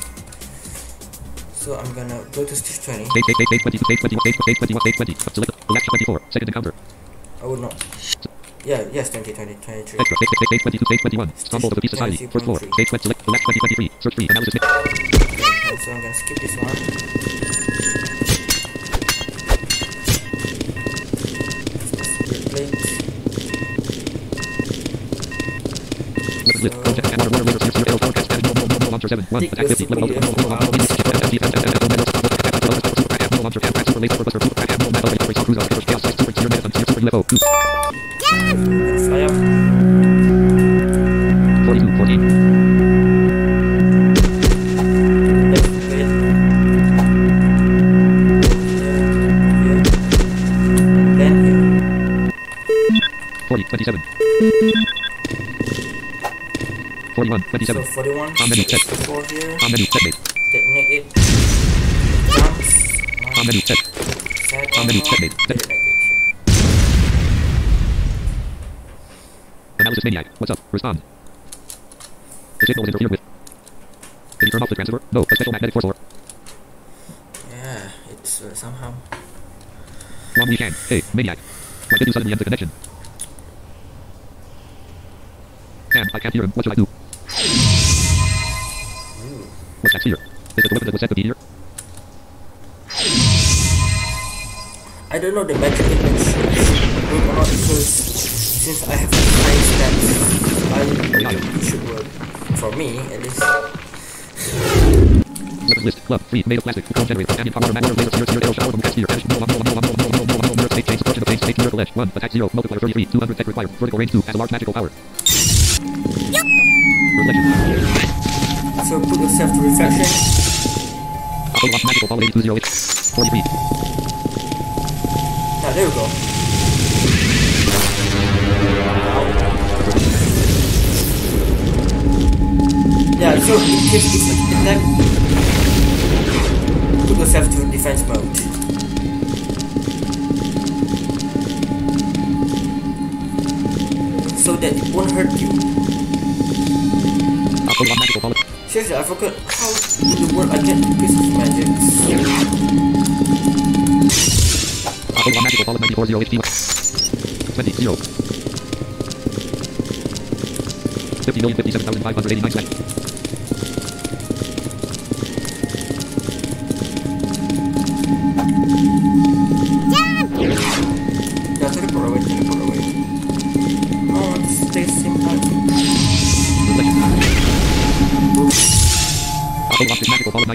So I'm gonna go to stage 20. Stage, stage, stage, stage 22, stage 21, stage, stage 21, stage 20. Select Elect 24. Second encounter. I would not. Yeah, yes, 20, 20, 23. Extra. Stage, stage, stage 22, stage 21. Stumble of the Peace Society. First floor. Stage 20. Select Elect 2023. Search free. Analysis. Okay, so I'm gonna skip this one. seven one attack fifty level level two. Yes! I am. 42, 14. Twenty-seven. 41, 27. So 41, on menu, check. 4 here. On menu, checkmate. Detonate it. Once. On menu, check. Set on menu, checkmate. Check. Analysis maniac. What's up? Respond. The signal was interfered with. Can you turn off the transfer? No, a special magnetic force or. Yeah, it's uh, somehow. One we can. Hey, maniac. Why did you suddenly end the connection? Sam, I can't hear him. What should I do? That sphere? Is it the weapon that was be here? I don't know the magic which work or not because since I have high stats, I it should work. For me, at least. Weapons list. Club. Free. Made of plastic. Cone generator. Ambient power. Magnetic laser. Sphere. Sphere. Arrow. Shower. Boom. Cat sphere. Vanish. No. No. No. No. No. No. No. No. No. Stage. Change. Suppression of change. Stage. Miracle edge. 1. Attack 0. Multiplier 33. 200 tech required. Vertical range 2. Has a large magical power. Reflection. So put yourself to reflection. Auto launch magical ball 8208. 43. Ah, now there we go. Yeah, so in case it's attack, put yourself to defense mode. So that it won't hurt you. Seriously, I forgot how in the world I get this is magic. Total magical fall 94 0 HP. 20 0. 50,057,589.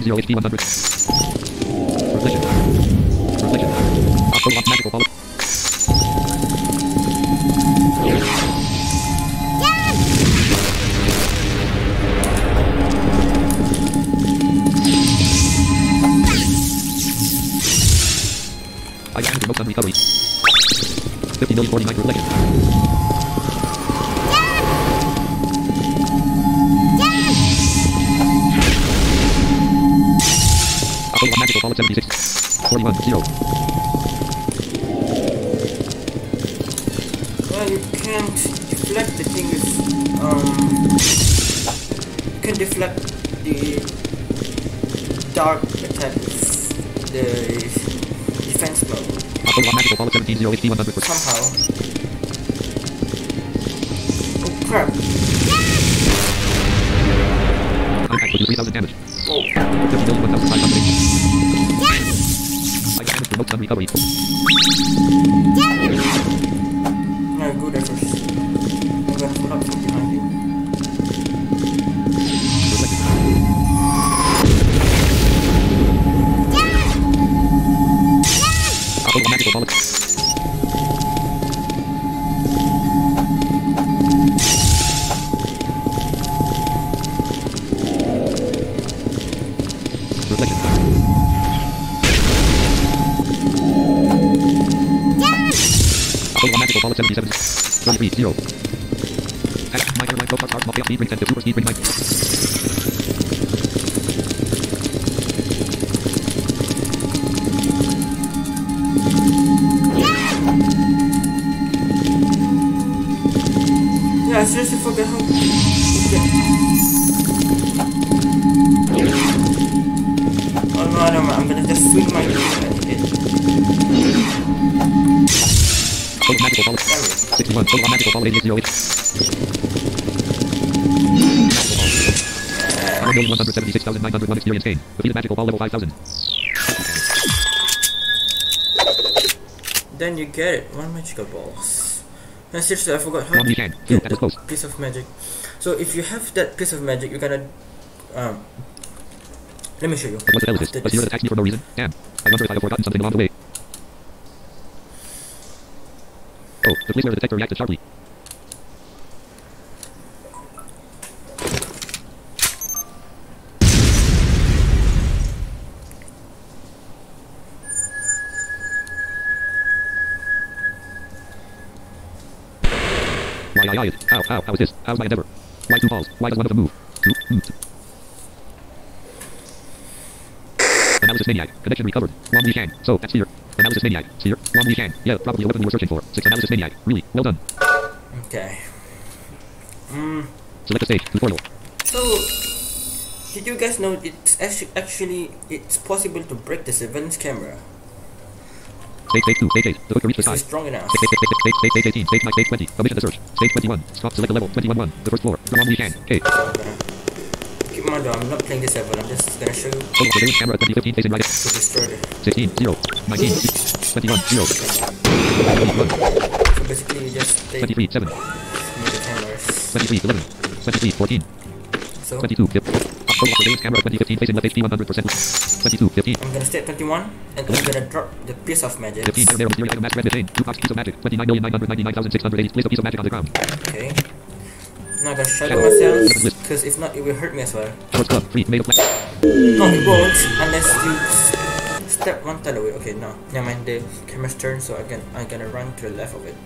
0 HP 100. Reflection. Reflection. Option one magical follow. I am the most recovery. 50 million 40 micro reflection. 41 kilos. Well, you can't deflect the thing if, um, you can deflect the dark attack with the defense blow. Somehow. Oh crap. Contact with 3000 damage. Whoa. 50 kills, 1500. ノッツアンリカバリー。Zero. Action minor light. Open heart. Mobile. Speed ring. Sensitive. Super speed ring. Light. 1,176,901 experience gain. Defeated magical ball level 5000. Then you get it. One magical balls. And seriously, I forgot how to get that piece of magic. So if you have that piece of magic, you're gonna um. Let me show you. What the hell is this? A zero attacks me for no reason? Damn. I wonder if I have forgotten something along the way. Oh, the the detector reacted sharply. I I it? How, how, how is this? How's my endeavor? Why two balls? Why does one of them move? Two. Analysis maniac. Connection recovered. One we can. So, that's here. Analysis maniac. Here. One we can. Yeah, probably a weapon you were searching for. Six analysis maniac. Really. Well done. Okay. Mm. Select a stage. Tutorial. So, did you guys know it's actu- actually it's possible to break the surveillance camera Stage, stage 2. Stage 8. The hook to reach the sky. strong enough? Stage, stage, stage, stage, stage, stage 18. Stage 9. Stage 20. Permission to search. Stage 21. Stop. Select the level. 21 1. The first floor. From one we can. Okay. So I'm gonna keep in mind though, I'm not playing this level. I'm just gonna show you Total surveillance camera 2015. Facing right. to destroy the. 16. 0. 19. 6, 21. 0. 21. So basically, you just take 23. 7. near the cameras. 23. 11. 23. 14. So 22. Yep. Total surveillance camera 2015. Facing left HP 100%. 22. 15. I'm gonna stay at 21, and I'm gonna drop the piece of magic. 15. Arrow, mysterious item, mask, red chain. Two box piece of magic. 29,999,680. Place a piece of magic on the ground. Okay. Now I'm gonna shut myself, because if not, it will hurt me as well. Club. Free. Made of. No, it won't unless you step one tile away. Okay, no, never mind. The camera's turned, so I can I'm gonna run to the left of it.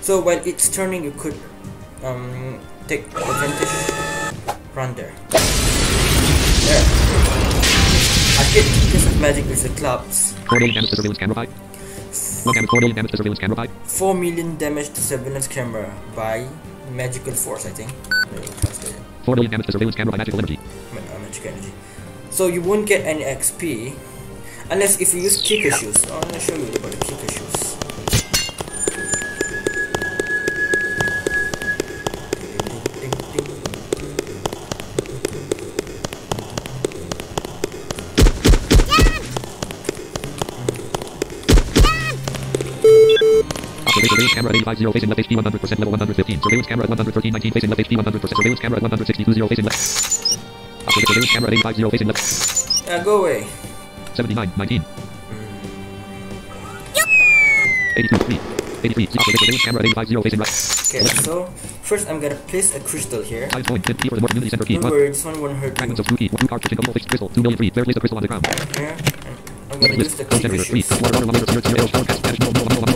So while it's turning, you could um take advantage. Run there. There. I piece of magic with the clubs. 4 million damage to surveillance camera 5. 1 damage, 4 million damage to surveillance camera 5. 4 million damage to surveillance camera by magical force, I think. Let me translate it. 4 million damage to surveillance camera by magical energy. Ma- uh, magic energy. So you won't get any XP unless if you use kicker shoes. Oh, I'm gonna show you about the kicker shoes. Camera at 85 0 facing left HP 100% level 115. Surveillance camera at 113 19 facing left HP 100%. Surveillance camera at 162 0 facing left. Surveillance camera at 85 0 facing left. Yeah, go away. 79 19. 82 3. 83 0 surveillance camera at 85 0 facing right. Okay, so first I'm gonna place a crystal here. Size point 10 key for the community center key. Don't 1. worry, this one won't hurt Fragments of 2 key. 2 cartridge and fixed crystal. 2 million free. There place the crystal on the ground. Here, I'm gonna use the generator 3. shoes. Water water water zero zero zero cast Spanish no no no no no no no no no state state push SD SD SD SD SD metal world life bomb post super classic javelin super super lotus sniper super private hammer no magic color yellow yellow super force kicker chaos flare kicker shoes. Yeah. Free experience gain. Defeated surveillance camera.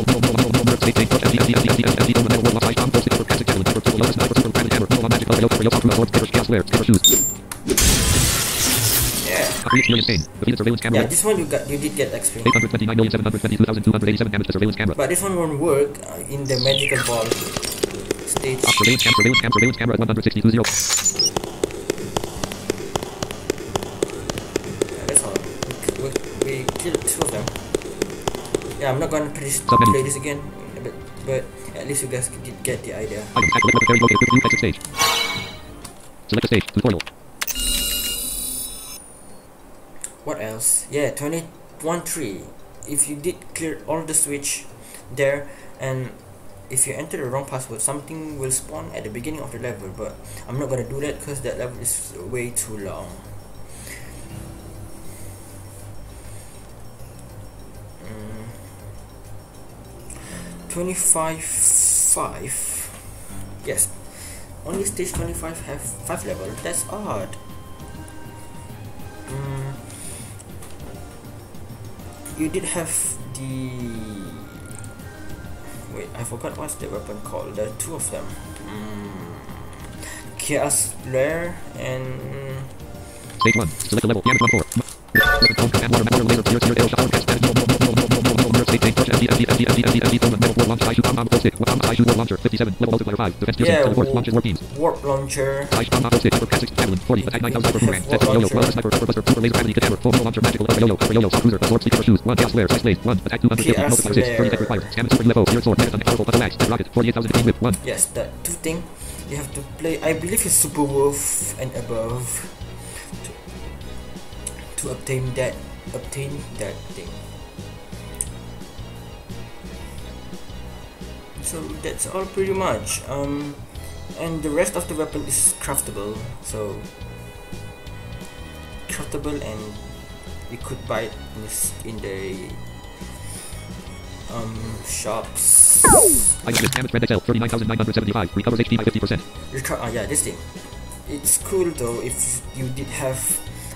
Yeah, this one you got you did get XP. 829,722,287 damage to surveillance camera. But this one won't work uh, in the magical ball stage. Surveillance camera, surveillance camera, surveillance camera at 162 0. Yeah, that's all. We, we, we killed two of them. Yeah, I'm not gonna play this, play this again, but at least you guys did get the idea. Items. Activate weapon carry located. Quick view exit stage. Select a stage. Tutorial. What else? Yeah, 21 3. If you did clear all the switch there and if you enter the wrong password, something will spawn at the beginning of the level, but I'm not gonna do that because that level is way too long. 25 5 yes only stage 25 have 5 level that's odd Mm, you did have the wait I forgot what's the weapon called there are two of them mm, chaos lair and Stage 1. Select a level. 1 4. Weapon cone, command, water, water, laser, tear, tear, arrow, shot, cast, damage, roll, roll, roll, roll, roll, roll, roll, nerve, stage, stage, touch, SD, SD, SD, SD, SD, SD, phone, metal, war, launch, I shoot, bomb, bomb, full stick, bomb, I shoot, war, launcher, 57, level multiplier 5, defense, piercing, yeah teleport, launches, warp beams, warp launcher shoot, bomb, full stick, upper, passive, javelin, 40, attack, 9000, hyper Warp test, yo-yo, well, sniper, super buster, super laser, gravity, cadaver, full, launcher, magical, upper yo-yo, upper yo-yo, soft cruiser, absorb, sleeper, shoes, 1, chaos flare, slice blade, 1, attack, 250, Chaos multiplier 6, 30 flare. attack required, stamina, super sword, megaton, powerful, rocket, 48,000 defeat whip, 1, yes that two thing you have to play I believe it's super wolf and above to, to obtain that obtain that thing so that's all pretty much. Um and the rest of the weapon is craftable so craftable and you could buy it in, this, in the um shops. Item is damage, red XL, 39,975, recovers HP by 50%, Reco- uh, yeah, this thing. It's cool though if you did have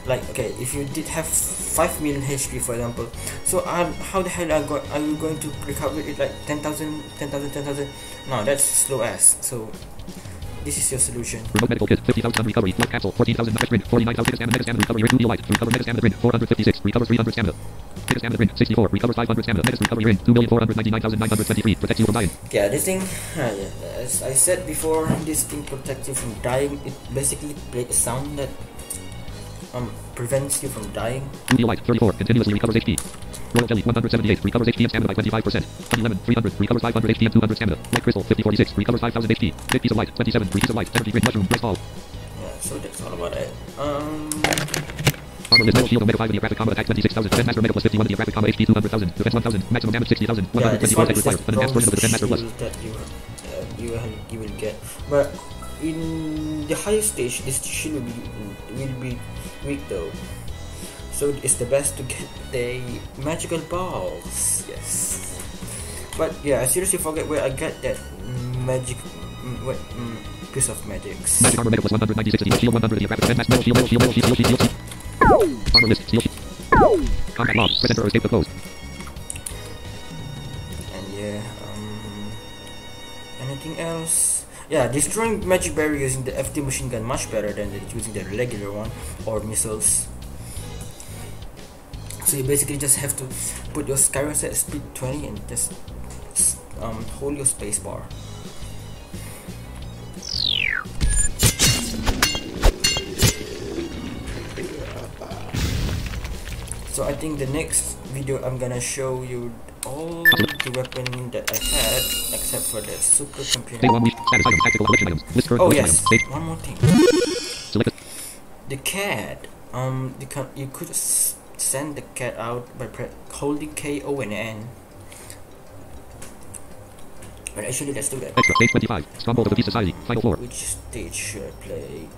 like okay if you did have 5 million HP for example so um, how the hell are, go- are you going to recover it like 10,000 10,000 10,000 no that's slow ass so this is your solution Remote medical kit, 50,000 recovery. Life capsule, 14,000 mega sprint, 49,000 mega stamina, mega stamina recovery, ring, light, recover mega stamina sprint, 456, recovers 300 stamina. Mega stamina sprint, 64, recovers 500 stamina, mega recovery ring, 2,499,923, protects you from dying. yeah this thing uh, yeah, as I said before this thing protects you from dying it basically plays a sound that um prevents you from dying 2 light, 34, continuously recovers HP. Royal jelly, 178, recovers HP and stamina by 25%. Honey lemon, 300, recovers 500 HP and 200 stamina. Light crystal, 5046, recovers 5000 HP. 5 piece of light, 27, 3 piece of light, energy grid, mushroom, rice ball. yeah so that's all about it um Armor list, metal shield, omega 5, geographic combo attack 26,000, defense master, omega plus 51, geographic combo HP 200,000, defense 1,000, maximum damage 60,000, yeah, 124 one the required, an enhanced version of the defense master plus. that you uh, you will you will get. But in the higher stage, this shield will be will be weak though. So it's the best to get the magical balls. Yes. But yeah, I seriously forget where I got that magic mm, what mm, piece of magics. Magic armor, plus 196, steel shield 100, geographic defense master, metal shield, metal shield, metal shield, shield, shield. Armor list, shield. Combat log, press enter or escape the close. And yeah, um, anything else? Yeah, destroying magic barrier using the FT machine gun much better than using the regular one or missiles. So you basically just have to put your Skyrim set at speed 20 and just um, hold your space bar. So I think the next video I'm gonna show you all the weapon that I had except for the super Stage computer. 1 week, status items, tactical collection items, list current Oh yes, one more thing. The cat. Um, the you could s- send the cat out by holding K O and N. But actually, let's do that. Extra, stage 25, Stronghold of the Society, final floor. Which stage should I play?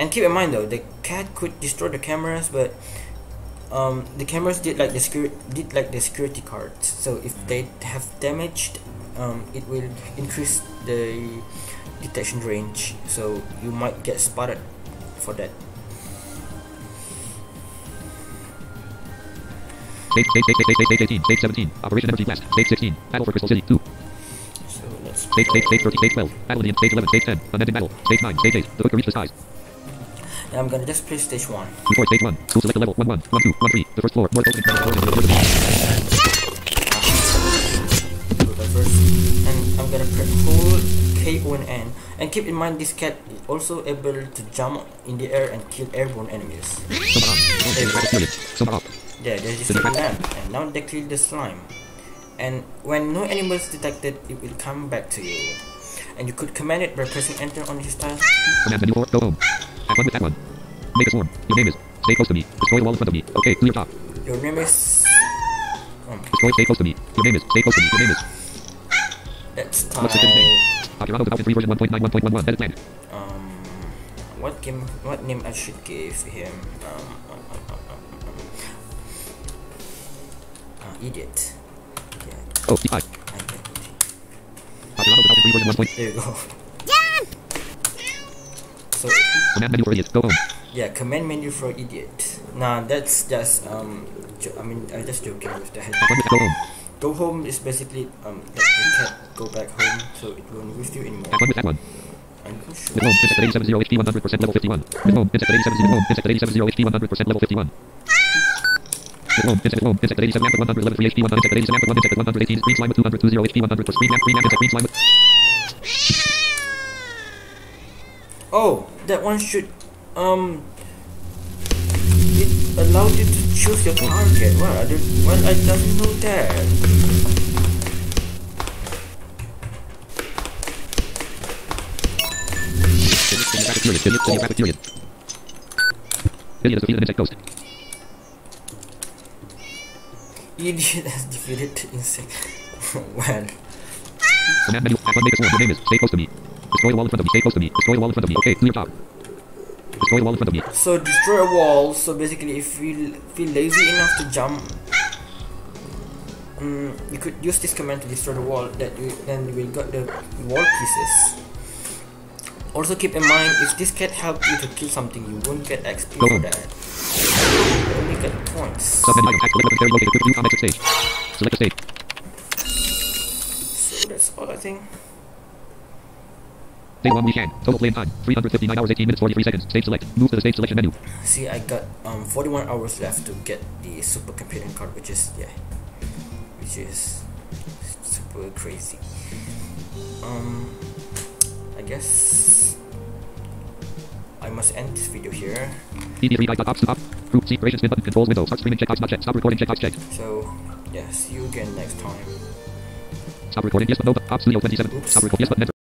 And keep in mind though, the cat could destroy the cameras, but um, the cameras did like the security did like the security cards. So if they have damaged, um, it will increase the detection range. So you might get spotted for that. Stage, stage, stage, stage, stage, stage 18, stage 17, Operation Energy Blast, stage 16, Battle for Crystal City, 2. So let's Stage, stage, stage 30, stage 12. Battle Indian, stage 11, stage 10. Unending battle. Stage 9, stage 8. The hook will reach the skies. I'm gonna just play stage one. Before stage 1. School select the level. 1 1, 1 2, 1 3. The first floor. More opening battle. Door, door, door, door, door. Go the first, and I'm gonna press hold K O and keep in mind this cat is also able to jump in the air and kill airborne enemies. Summer on. Okay, rapid period. Summer. Yeah, just killing them. And now they kill the slime. And when no animals detected, it will come back to you. And you could command it by pressing enter on his tile. Command menu 4. Go home. Fun with that one. Make a swarm. Your name is. Stay close to me. Destroy the wall in front of me. Okay, clear top. Your name is. Um, Destroy, stay close to me. Your name is. Stay close to me. Your name is. let's What's the name? Apirano developed in 3 version 1.91.11. Edit plan. Um, what game? What name I should give him? Um, um, um, um, um, uh, idiot. Yeah, Oh, D5. I it. Apirano developed in 3 version 1. There you go. So Command menu for idiot. Go home. yeah, command menu for idiot. Nah, that's just um. I mean, I just joking with fun with Go home. Go home is basically um the cat go back home, so it won't with you anymore. Have fun with that one. I'm not sure. With home. Insect at 870 HP 100% level 51. With home. Insect at 870 home. Insect at 870 HP 100% level 51. With home. Insect at home. Insect at 87 amp 111 3 HP 100. Insect at 87 amp 1 insect at 118 green slime with 200 20 HP 100 for screen amp green amp insect green slime with Oh, that one should um it allowed you to choose your target. Well, I didn't well I doesn't know that. Idiot has defeated the insect. well, Command menu. Fun make a swarm. Your name is. Stay close to me. Destroy the wall in front of me. Stay close to me. Destroy the wall in front of me. Okay, clear top. Destroy the wall in front of me. so destroy a wall. So basically, if you feel lazy enough to jump, um, you could use this command to destroy the wall. That you then you will get the wall pieces. Also keep in mind, if this cat helped you to kill something, you won't get XP Go for that. You only get points. Submenu item. Act select weapons located. Quick view exit stage. Select a stage. So that's all I think. Day 1 weekend. Total playing time. 359 hours 18 minutes 43 seconds. Stage select. Move to the stage selection menu. See, I got um 41 hours left to get the super supercomputing card, which is yeah, which is super crazy. Um, I guess I must end this video here. DB3 guide. Ops. Up. Group. C. Creation spin button. Controls window. Start streaming. Check box not checked. Stop recording. Check box checked. So yeah, see you again next time. Stop recording. Yes but no. OBS Studio 27. Oops. Stop recording. Yes but enter.